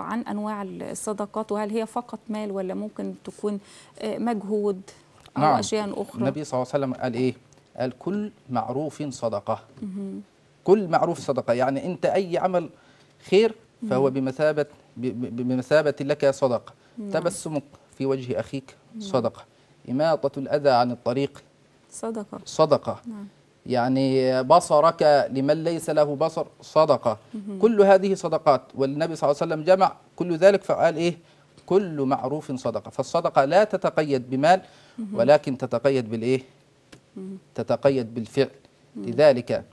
عن أنواع الصدقات وهل هي فقط مال ولا ممكن تكون آه، مجهود أو نعم. أشياء أخرى؟ النبي صلى الله عليه وسلم قال إيه؟ قال كل معروف صدقة. كل معروف صدقة. يعني أنت أي عمل خير فهو بمثابة بمثابة لك صدقة. تبسمك في وجه أخيك صدقة. إماطة الأذى عن الطريق. صدقة. صدقة. نعم. يعني بصرك لمن ليس له بصر صدقة. كل هذه صدقات والنبي صلى الله عليه وسلم جمع كل ذلك فقال إيه؟ كل معروف صدقة. فالصدقة لا تتقيد بمال ولكن تتقيد بالإيه؟ تتقيد بالفعل. لذلك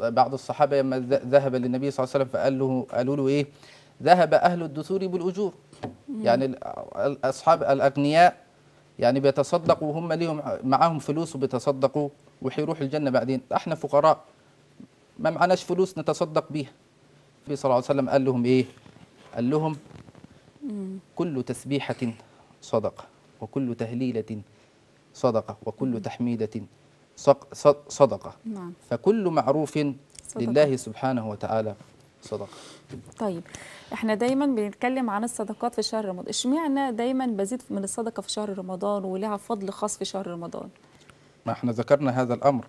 بعض الصحابة لما ذهب للنبي صلى الله عليه وسلم فقال له قالوا له إيه؟ ذهب أهل الدثور بالأجور. يعني ال- الاصحاب الأغنياء يعني بيتصدقوا وهم ليهم معاهم فلوس وبيتصدقوا وحيروحوا الجنة بعدين. إحنا فقراء ما معناش فلوس نتصدق بيها. النبي صلى الله عليه وسلم قال لهم إيه؟ قال لهم كل تسبيحة صدقة وكل تهليلة صدقة وكل تحميدة صدقة. نعم. فكل معروف. لله سبحانه وتعالى صدقه طيب إحنا دايما بنتكلم عن الصدقات في شهر رمضان. اشمعنى دايما بزيد من الصدقة في شهر رمضان ولها فضل خاص في شهر رمضان؟ ما إحنا ذكرنا هذا الأمر.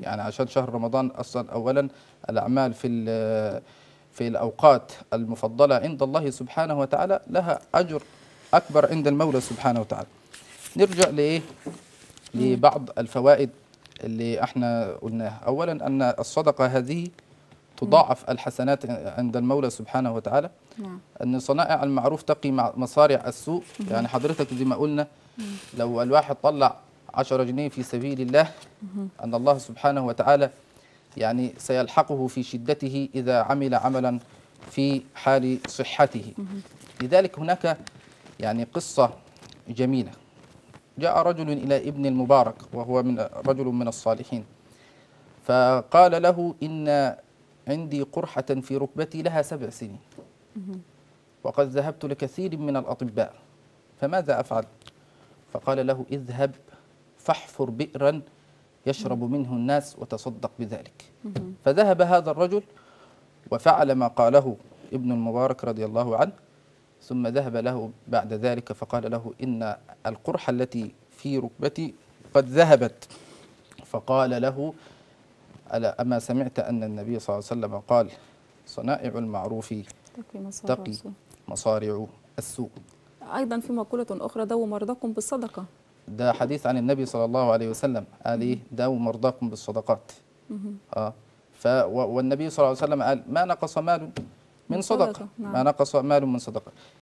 يعني عشان شهر رمضان أصلا اولا الأعمال في في الأوقات المفضلة عند الله سبحانه وتعالى لها أجر أكبر عند المولى سبحانه وتعالى. نرجع لإيه؟ لبعض الفوائد اللي إحنا قلناها. اولا أن الصدقة هذه تضاعف الحسنات عند المولى سبحانه وتعالى. نعم. أن صنائع المعروف تقي مع مصارع السوء. يعني حضرتك زي ما قلنا لو الواحد طلع 10 جنيه في سبيل الله أن الله سبحانه وتعالى يعني سيلحقه في شدته إذا عمل عملا في حال صحته. لذلك هناك يعني قصة جميلة. جاء رجل إلى ابن المبارك وهو من رجل من الصالحين. فقال له إن عندي قرحة في ركبتي لها سبع سنين. وقد ذهبت لكثير من الأطباء. فماذا أفعل؟ فقال له اذهب فاحفر بئرا يشرب منه الناس وتصدق بذلك. فذهب هذا الرجل وفعل ما قاله ابن المبارك رضي الله عنه ثم ذهب له بعد ذلك فقال له إن القرحة التي في ركبتي قد ذهبت. فقال له ألا أما سمعت أن النبي صلى الله عليه وسلم قال صنائع المعروف تقي مصارع السوء. أيضا في مقولة أخرى دوا مرضاكم بالصدقة. ده حديث عن النبي صلى الله عليه وسلم. قال إيه؟ داووا مرضاكم بالصدقات. آه. ف والنبي صلى الله عليه وسلم قال ما نقص مال من صدقة، نعم. ما نقص مال من صدقة.